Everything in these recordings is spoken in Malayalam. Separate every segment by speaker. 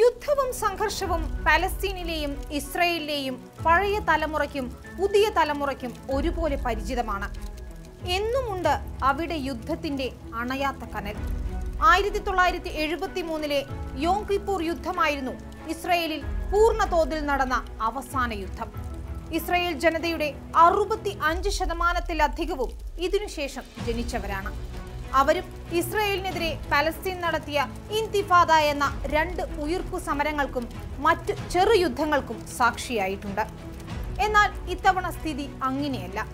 Speaker 1: യുദ്ധവും സംഘർഷവും പലസ്തീനിലെയും ഇസ്രയേലിലെയും പഴയ തലമുറയ്ക്കും പുതിയ തലമുറയ്ക്കും ഒരുപോലെ പരിചിതമാണ്. എന്നുമുണ്ട് അവിടെ യുദ്ധത്തിന്റെ അണയാത്ത കനൽ. ആയിരത്തി തൊള്ളായിരത്തി എഴുപത്തി മൂന്നിലെ യോങ്കിപ്പൂർ യുദ്ധമായിരുന്നു ഇസ്രയേലിൽ പൂർണ തോതിൽ നടന്ന അവസാന യുദ്ധം. ഇസ്രയേൽ ജനതയുടെ അറുപത്തി അഞ്ച് ശതമാനത്തിലധികവും ഇതിനുശേഷം ജനിച്ചവരാണ്. അവരും ഇസ്രയേലിനെതിരെ പലസ്തീൻ നടത്തിയ ഇന്തിഫാദ എന്ന രണ്ട് ഉയിർപ്പു സമരങ്ങൾക്കും മറ്റ് ചെറുയുദ്ധങ്ങൾക്കും സാക്ഷിയായിട്ടുണ്ട്. എന്നാൽ ഇത്തവണ സ്ഥിതി അങ്ങനെയല്ല.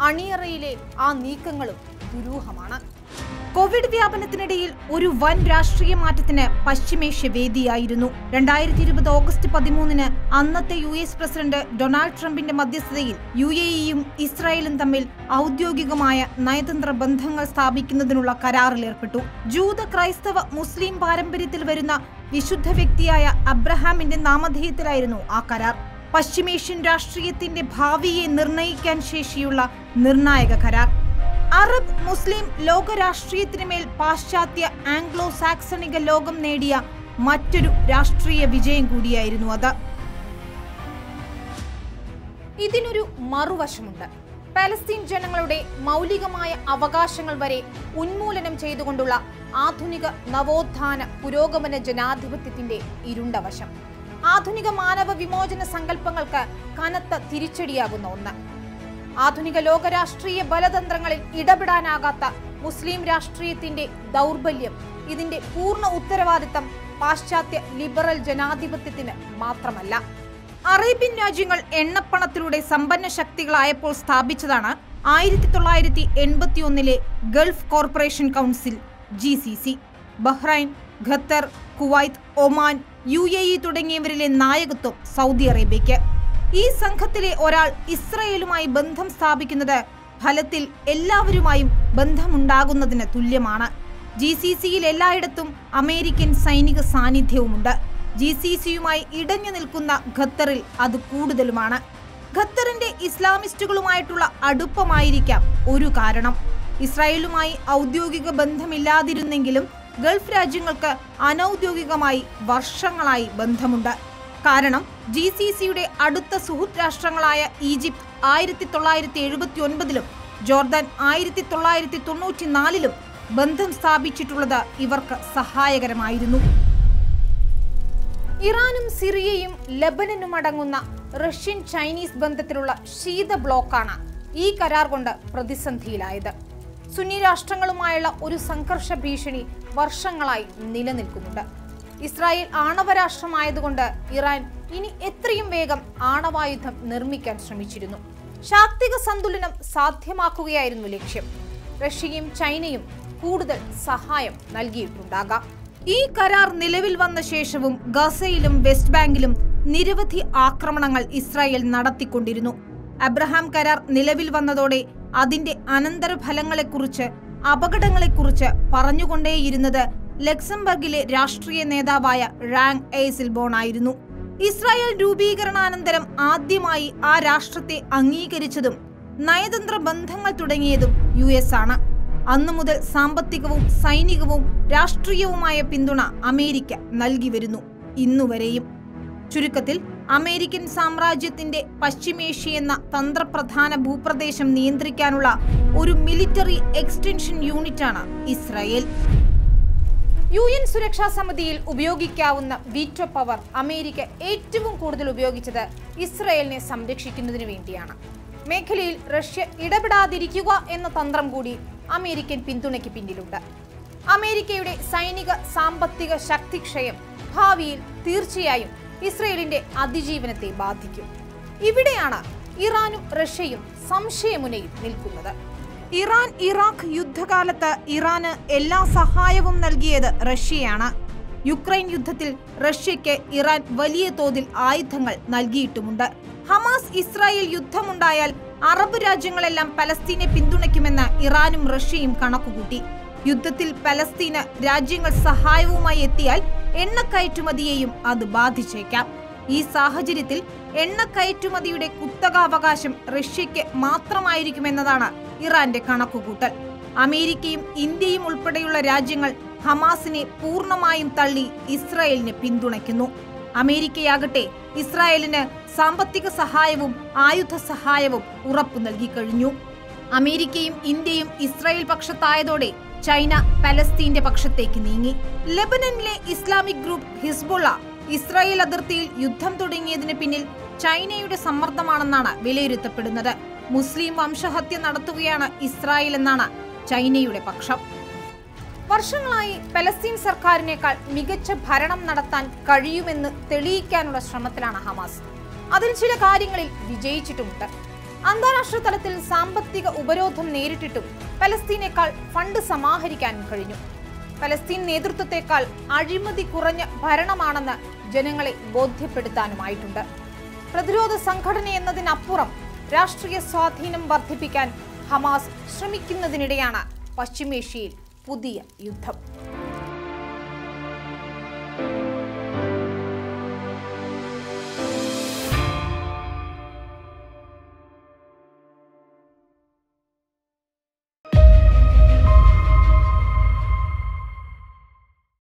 Speaker 1: അണിയറയിലെ ആ നീക്കങ്ങളും ദുരൂഹമാണ്. കോവിഡ് വ്യാപനത്തിനിടയിൽ ഒരു വൻ രാഷ്ട്രീയ മാറ്റത്തിന് പശ്ചിമേഷ്യ വേദിയായിരുന്നു. രണ്ടായിരത്തി ഇരുപത് ഓഗസ്റ്റ് പതിമൂന്നിന് അന്നത്തെ യു എസ് പ്രസിഡന്റ് ഡൊണാൾഡ് ട്രംപിന്റെ മധ്യസ്ഥതയിൽ യു എ ഇയും ഇസ്രായേലും തമ്മിൽ ഔദ്യോഗികമായ നയതന്ത്ര ബന്ധങ്ങൾ സ്ഥാപിക്കുന്നതിനുള്ള കരാറിൽ ഏർപ്പെട്ടു. ജൂത ക്രൈസ്തവ മുസ്ലിം പാരമ്പര്യത്തിൽ വരുന്ന വിശുദ്ധ വ്യക്തിയായ അബ്രഹാമിന്റെ നാമധേയത്തിലായിരുന്നു ആ കരാർ. പശ്ചിമേഷ്യൻ രാഷ്ട്രീയത്തിന്റെ ഭാവിയെ നിർണയിക്കാൻ ശേഷിയുള്ള നിർണായക കരാർ. അറബ് മുസ്ലിം ലോകരാഷ്ട്രീയത്തിന് മേൽ പാശ്ചാത്യ ആംഗ്ലോ സാക്സണിക ലോകം നേടിയ മറ്റൊരു രാഷ്ട്രീയ വിജയം കൂടിയായിരുന്നു അത്. ഇതിനൊരു മറുവശമുണ്ട്. പലസ്തീൻ ജനങ്ങളുടെ മൗലികമായ അവകാശങ്ങൾ വരെ ഉന്മൂലനം ചെയ്തുകൊണ്ടുള്ള ആധുനിക നവോത്ഥാന പുരോഗമന ജനാധിപത്യത്തിന്റെ ഇരുണ്ടവശം. ആധുനിക മാനവ വിമോചന സങ്കല്പങ്ങൾക്ക് കനത്ത തിരിച്ചടിയാകുന്ന ഒന്ന്. ആധുനിക ലോകരാഷ്ട്രീയ ബലതന്ത്രങ്ങളിൽ ഇടപെടാനാകാത്ത മുസ്ലിം രാഷ്ട്രീയത്തിന്റെ ദൗർബല്യം ഇതിന്റെ പൂർണ ഉത്തരവാദിത്തം പാശ്ചാത്യ ലിബറൽ ജനാധിപത്യത്തിന് മാത്രമല്ല. അറേബ്യൻ രാജ്യങ്ങൾ എണ്ണപ്പണത്തിലൂടെ സമ്പന്ന ശക്തികളായപ്പോൾ സ്ഥാപിച്ചതാണ് ആയിരത്തി തൊള്ളായിരത്തി എൺപത്തി ഒന്നിലെ Gulf corporation council G C C. Bahrain Qatar Kuwait Oman U A E തുടങ്ങിയവരിലെ നായകത്വം സൗദി അറേബ്യയ്ക്ക്. ഈ സംഘത്തിലെ ഒരാൾ ഇസ്രയേലുമായി ബന്ധം സ്ഥാപിക്കുന്നത് ഫലത്തിൽ എല്ലാവരുമായും ബന്ധമുണ്ടാകുന്നതിന് തുല്യമാണ്. ജി സി സിയിൽ എല്ലായിടത്തും അമേരിക്കൻ സൈനിക സാന്നിധ്യവുമുണ്ട്. ജി സി സിയുമായി ഇടഞ്ഞു നിൽക്കുന്ന ഖത്തറിൽ അത് കൂടുതലുമാണ്. ഖത്തറിന്റെ ഇസ്ലാമിസ്റ്റുകളുമായിട്ടുള്ള അടുപ്പമായിരിക്കാം ഒരു കാരണം. ഇസ്രായേലുമായി ഔദ്യോഗിക ബന്ധമില്ലാതിരുന്നെങ്കിലും ഗൾഫ് രാജ്യങ്ങൾക്ക് അനൌദ്യോഗികമായി വർഷങ്ങളായി ബന്ധമുണ്ട്. കാരണം ജി സി സിയുടെ അടുത്ത സുഹൃത്ത് രാഷ്ട്രങ്ങളായ ഈജിപ്ത് ആയിരത്തി തൊള്ളായിരത്തി എഴുപത്തി ഒൻപതിലും ജോർദാൻ ആയിരത്തി തൊള്ളായിരത്തി തൊണ്ണൂറ്റി നാലിലും ബന്ധം സ്ഥാപിച്ചിട്ടുള്ളത് ഇവർക്ക് സഹായകരമായിരുന്നു. ഇറാനും സിറിയയും ലബനനും അടങ്ങുന്ന റഷ്യൻ ചൈനീസ് ബന്ധത്തിലുള്ള ശീത ബ്ലോക്കാണ് ഈ കരാർ കൊണ്ട് പ്രതിസന്ധിയിലായത്. സുന്നി രാഷ്ട്രങ്ങളുമായുള്ള ഒരു സംഘർഷ ഭീഷണി വർഷങ്ങളായി നിലനിൽക്കുന്നുണ്ട്. ഇസ്രായേൽ ആണവരാഷ്ട്രമായതുകൊണ്ട് ഇറാൻ ഇനി എത്രയും വേഗം ആണവായുധം നിർമ്മിക്കാൻ ശ്രമിച്ചിരുന്നു. ശാക്തിക സന്തുലനം സാധ്യമാക്കുകയായിരുന്നു ലക്ഷ്യം. റഷ്യയും ചൈനയും കൂടുതൽ സഹായം നൽകിയിട്ടുണ്ടാകാം. ഈ കരാർ നിലവിൽ വന്ന ശേഷവും ഗസയിലും വെസ്റ്റ് ബാങ്കിലും നിരവധി ആക്രമണങ്ങൾ ഇസ്രായേൽ നടത്തിക്കൊണ്ടിരുന്നു. അബ്രഹാം കരാർ നിലവിൽ വന്നതോടെ അതിന്റെ അനന്തരഫലങ്ങളെക്കുറിച്ച് അപകടങ്ങളെക്കുറിച്ച് പറഞ്ഞുകൊണ്ടേയിരുന്നത് ലക്സംബർഗിലെ രാഷ്ട്രീയ നേതാവായ റാങ് എയ്സിൽബോൺ ആയിരുന്നു ഇസ്രായേൽ രൂപീകരണാനന്തരം ആദ്യമായി ആ രാഷ്ട്രത്തെ അംഗീകരിച്ചതും നയതന്ത്ര ബന്ധങ്ങൾ തുടങ്ങിയതും യു എസ് ആണ്. അന്നു മുതൽ സാമ്പത്തികവും സൈനികവും രാഷ്ട്രീയവുമായ പിന്തുണ അമേരിക്ക നൽകി വരുന്നു ഇന്നുവരെയും ചുരുക്കത്തിൽ അമേരിക്കൻ സാമ്രാജ്യത്തിന്റെ പശ്ചിമേഷ്യ എന്ന തന്ത്രപ്രധാന ഭൂപ്രദേശം നിയന്ത്രിക്കാനുള്ള ഒരു മിലിറ്ററി എക്സ്റ്റൻഷൻ യൂണിറ്റാണ് ഇസ്രായേൽ. യു എൻ സുരക്ഷാ സമിതിയിൽ ഉപയോഗിക്കാവുന്ന വീറ്റോ പവർ അമേരിക്ക ഏറ്റവും കൂടുതൽ ഉപയോഗിച്ചത് ഇസ്രയേലിനെ സംരക്ഷിക്കുന്നതിനു വേണ്ടിയാണ്. മേഖലയിൽ റഷ്യ ഇടപെടാതിരിക്കുക എന്ന തന്ത്രം കൂടി അമേരിക്കൻ പിന്തുണയ്ക്ക് പിന്നിലുണ്ട്. അമേരിക്കയുടെ സൈനിക സാമ്പത്തിക ശക്തിക്ഷയം ഭാവിയിൽ തീർച്ചയായും ഇസ്രയേലിന്റെ അതിജീവനത്തെ ബാധിക്കും. ഇവിടെയാണ് ഇറാനും റഷ്യയും സംശയമുനയിൽ നിൽക്കുന്നത്. ഇറാൻ ഇറാഖ് യുദ്ധകാലത്ത് ഇറാന് എല്ലാ സഹായവും നൽകിയത് റഷ്യയാണ്. യുക്രൈൻ യുദ്ധത്തിൽ റഷ്യയ്ക്ക് ഇറാൻ വലിയ തോതിൽ ആയുധങ്ങൾ നൽകിയിട്ടുമുണ്ട്. ഹമാസ് ഇസ്രായേൽ യുദ്ധമുണ്ടായാൽ അറബ് രാജ്യങ്ങളെല്ലാം പലസ്തീനെ പിന്തുണയ്ക്കുമെന്ന് ഇറാനും റഷ്യയും കണക്കുകൂട്ടി. യുദ്ധത്തിൽ പലസ്തീന് രാജ്യങ്ങൾ സഹായവുമായി എത്തിയാൽ എണ്ണക്കയറ്റുമതിയെയും അത് ബാധിച്ചേക്കാം. ഈ സാഹചര്യത്തിൽ എണ്ണക്കയറ്റുമതിയുടെ കുത്തകാവകാശം റഷ്യയ്ക്ക് മാത്രമായിരിക്കുമെന്നതാണ് ഇറാന്റെ കണക്കുകൂട്ടൽ. അമേരിക്കയും ഇന്ത്യയും ഉൾപ്പെടെയുള്ള രാജ്യങ്ങൾ ഹമാസിനെ പൂർണമായും തള്ളി ഇസ്രായേലിനെ പിന്തുണയ്ക്കുന്നു. അമേരിക്കയാകട്ടെ ഇസ്രായേലിന് സാമ്പത്തിക സഹായവും ആയുധ സഹായവും ഉറപ്പു നൽകി കഴിഞ്ഞു. അമേരിക്കയും ഇന്ത്യയും ഇസ്രായേൽ പക്ഷത്തായതോടെ ചൈന പലസ്തീന്റെ പക്ഷത്തേക്ക് നീങ്ങി. ലെബനനിലെ ഇസ്ലാമിക് ഗ്രൂപ്പ് ഹിസ്ബുള്ള ഇസ്രായേൽ അതിർത്തിയിൽ യുദ്ധം തുടങ്ങിയതിന് പിന്നിൽ ചൈനയുടെ സമ്മർദ്ദമാണെന്നാണ് വിലയിരുത്തപ്പെടുന്നത്. മുസ്ലിം വംശഹത്യ നടത്തുകയാണ് ഇസ്രായേൽ എന്നാണ് ചൈനയുടെ പക്ഷം. വർഷങ്ങളായി പലസ്തീൻ സർക്കാരിനേക്കാൾ മികച്ച ഭരണം നടത്താൻ കഴിയുമെന്ന് തെളിയിക്കാനുള്ള ശ്രമത്തിലാണ് ഹമാസ്. അതിൽ ചില കാര്യങ്ങളിൽ വിജയിച്ചിട്ടുമുണ്ട്. അന്താരാഷ്ട്ര തലത്തിൽ സാമ്പത്തിക ഉപരോധം നേരിട്ടിട്ടും പലസ്തീനേക്കാൾ ഫണ്ട് സമാഹരിക്കാനും കഴിഞ്ഞു. പലസ്തീൻ നേതൃത്വത്തെക്കാൾ അഴിമതി കുറഞ്ഞ ഭരണമാണെന്ന് ജനങ്ങളെ ബോധ്യപ്പെടുത്താനുമായിട്ടുണ്ട്. പ്രതിരോധ സംഘടന എന്നതിനപ്പുറം രാഷ്ട്രീയ സ്വാധീനം വർദ്ധിപ്പിക്കാൻ ഹമാസ് ശ്രമിക്കുന്നതിനിടെയാണ് പശ്ചിമേഷ്യയിൽ പുതിയ യുദ്ധം.